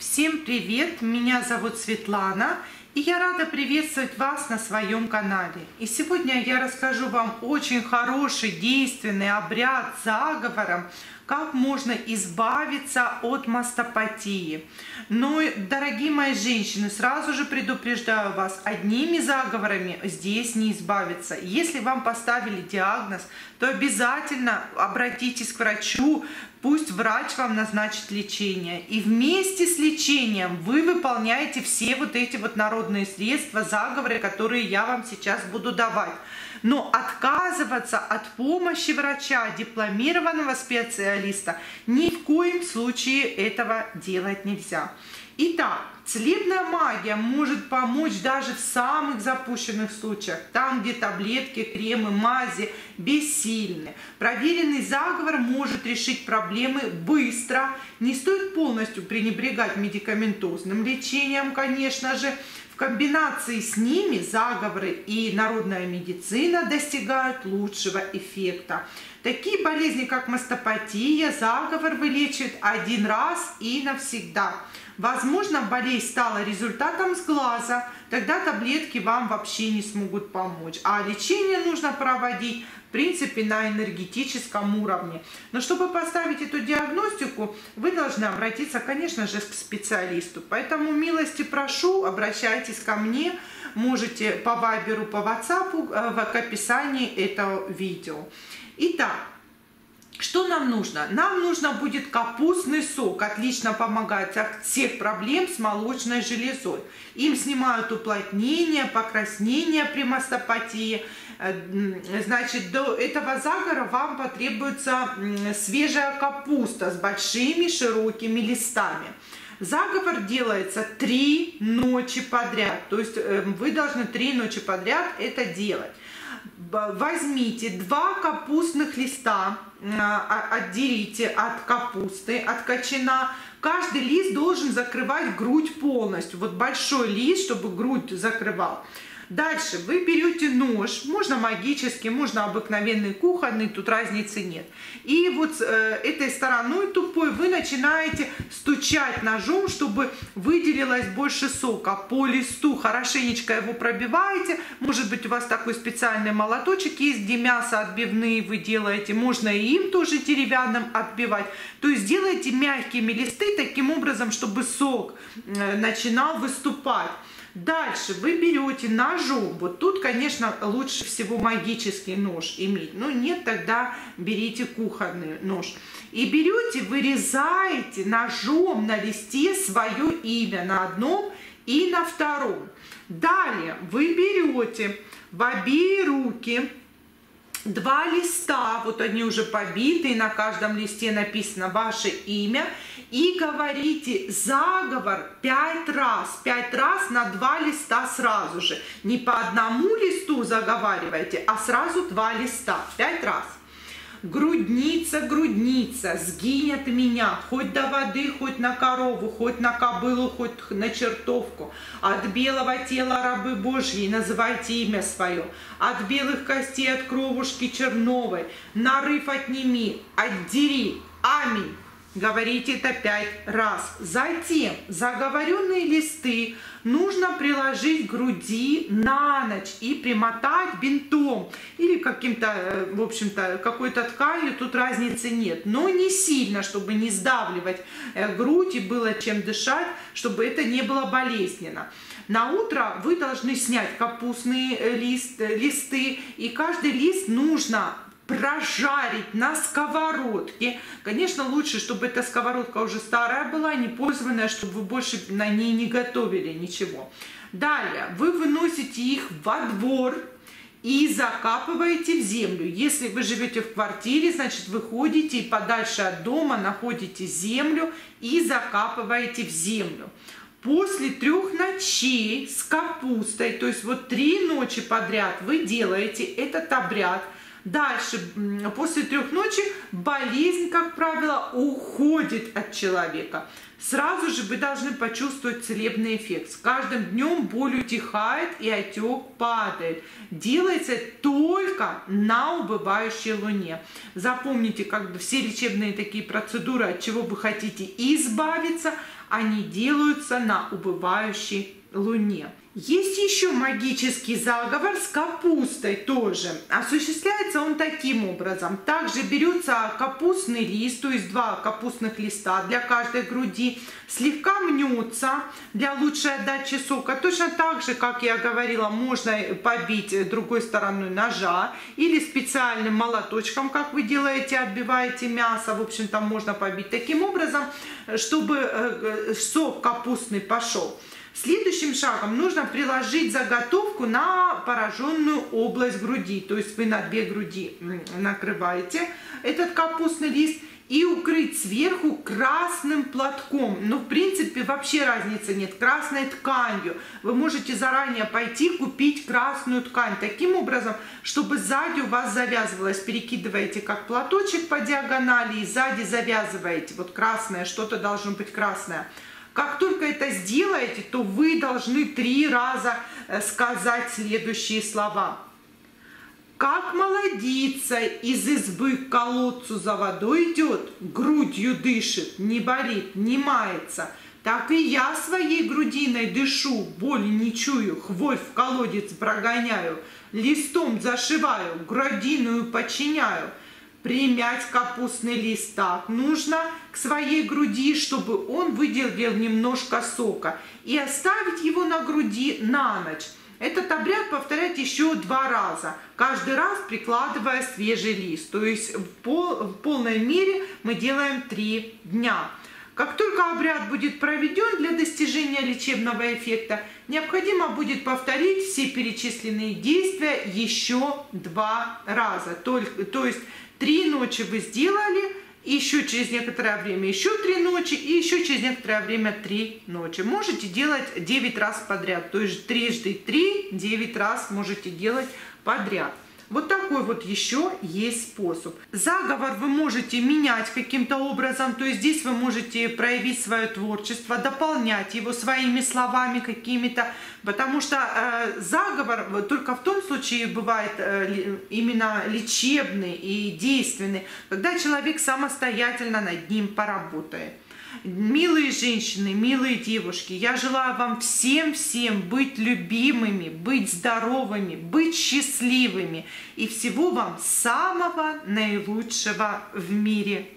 Всем привет! Меня зовут Светлана, и я рада приветствовать вас на своем канале. И сегодня я расскажу вам очень хороший действенный обряд с заговором, как можно избавиться от мастопатии. Но, дорогие мои женщины, сразу же предупреждаю вас, одними заговорами здесь не избавиться. Если вам поставили диагноз, то обязательно обратитесь к врачу, Пусть врач вам назначит лечение. И вместе с лечением вы выполняете все вот эти вот народные средства, заговоры, которые я вам сейчас буду давать. Но отказываться от помощи врача, дипломированного специалиста, ни в коем случае этого делать нельзя. Итак, целебная магия может помочь даже в самых запущенных случаях, там, где таблетки, кремы, мази бессильны. Проверенный заговор может решить проблемы быстро. Не стоит полностью пренебрегать медикаментозным лечением, конечно же. В комбинации с ними заговоры и народная медицина достигают лучшего эффекта. Такие болезни, как мастопатия, заговор вылечивает один раз и навсегда. Возможно, болезнь стала результатом с глаза, тогда таблетки вам вообще не смогут помочь. А лечение нужно проводить, в принципе, на энергетическом уровне. Но чтобы поставить эту диагностику, вы должны обратиться, конечно же, к специалисту. Поэтому милости прошу, обращайтесь ко мне, можете по вайберу, по ватсапу э, в описании этого видео. Итак, что нам нужно? Нам нужно будет капустный сок, отлично помогает от всех проблем с молочной железой. Им снимают уплотнение, покраснение при мастопатии. Э, значит, до этого загара вам потребуется свежая капуста с большими широкими листами. Заговор делается три ночи подряд, то есть э, вы должны три ночи подряд это делать возьмите два капустных листа, а, отделите от капусты, от кочана. Каждый лист должен закрывать грудь полностью. Вот большой лист, чтобы грудь закрывал. Дальше вы берете нож, можно магический, можно обыкновенный кухонный, тут разницы нет. И вот э, этой стороной тупой вы начинаете стучать ножом, чтобы выделилось больше сока по листу. Хорошенечко его пробиваете. Может быть у вас такой специальный молоточек есть, где мясо отбивные вы делаете. Можно и им тоже деревянным отбивать. То есть делайте мягкими листы таким образом, чтобы сок э, начинал выступать. Дальше вы берете ножом. Вот тут, конечно, лучше всего магический нож иметь. Но нет, тогда берите кухонный нож. И берете, вырезаете ножом на листе свое имя на одном и на втором. Далее вы берете в обе руки два листа, вот они уже побиты, на каждом листе написано ваше имя, и говорите заговор пять раз, пять раз на два листа сразу же. Не по одному листу заговаривайте, а сразу два листа, пять раз. Грудница, грудница, сгинь от меня, хоть до воды, хоть на корову, хоть на кобылу, хоть на чертовку. От белого тела рабы Божьи называйте имя свое. От белых костей, от кровушки черновой, нарыв отними, отдери. Аминь. Говорите это пять раз. Затем заговоренные листы нужно приложить к груди на ночь и примотать бинтом или каким-то, э, в общем-то, какой-то тканью, тут разницы нет. Но не сильно, чтобы не сдавливать э, грудь и было чем дышать, чтобы это не было болезненно. На утро вы должны снять капустные э, лист, листы, и каждый лист нужно прожарить на сковородке. Конечно, лучше, чтобы эта сковородка уже старая была, не пользованная, чтобы вы больше на ней не готовили ничего. Далее, вы выносите их во двор и закапываете в землю. Если вы живете в квартире, значит, выходите и подальше от дома находите землю и закапываете в землю. После трех ночей с капустой, то есть вот три ночи подряд вы делаете этот обряд – Дальше, после трех ночи, болезнь, как правило, уходит от человека. Сразу же вы должны почувствовать целебный эффект. С каждым днем боль утихает и отек падает. Делается только на убывающей луне. Запомните, как бы все лечебные такие процедуры, от чего вы хотите избавиться, они делаются на убывающей луне. Есть еще магический заговор с капустой тоже. Осуществляется он таким образом. Также берется капустный лист, то есть два капустных листа для каждой груди, слегка мнется для лучшей отдачи сока. Точно так же, как я говорила, можно побить другой стороной ножа или специальным молоточком, как вы делаете, отбиваете мясо. В общем, там можно побить таким образом, чтобы э, э, сок капустный пошел. Следующим шагом нужно приложить заготовку на пораженную область груди. То есть вы на две груди накрываете этот капустный лист и укрыть сверху красным платком. Ну, в принципе, вообще разницы нет. Красной тканью. Вы можете заранее пойти купить красную ткань. Таким образом, чтобы сзади у вас завязывалось. Перекидываете как платочек по диагонали и сзади завязываете. Вот красное, что-то должно быть красное. Как только это сделаете, то вы должны три раза э, сказать следующие слова. Как молодица из избы к колодцу за водой идет, грудью дышит, не болит, не мается, так и я своей грудиной дышу, боли не чую, хворь в колодец прогоняю, листом зашиваю, грудиную подчиняю. Примять капустный лист так нужно к своей груди, чтобы он выделил немножко сока. И оставить его на груди на ночь. Этот обряд повторять еще два раза, каждый раз прикладывая свежий лист. То есть в, пол, в полной мере мы делаем три дня. Как только обряд будет проведен для достижения лечебного эффекта, необходимо будет повторить все перечисленные действия еще два раза. То, то есть три ночи вы сделали, еще через некоторое время еще три ночи, и еще через некоторое время три ночи. Можете делать 9 раз подряд, то есть трижды три, 9 раз можете делать подряд. Вот такой вот еще есть способ. Заговор вы можете менять каким-то образом, то есть здесь вы можете проявить свое творчество, дополнять его своими словами какими-то, потому что э, заговор только в том случае бывает э, именно лечебный и действенный, когда человек самостоятельно над ним поработает. Милые женщины, милые девушки, я желаю вам всем-всем быть любимыми, быть здоровыми, быть счастливыми и всего вам самого наилучшего в мире.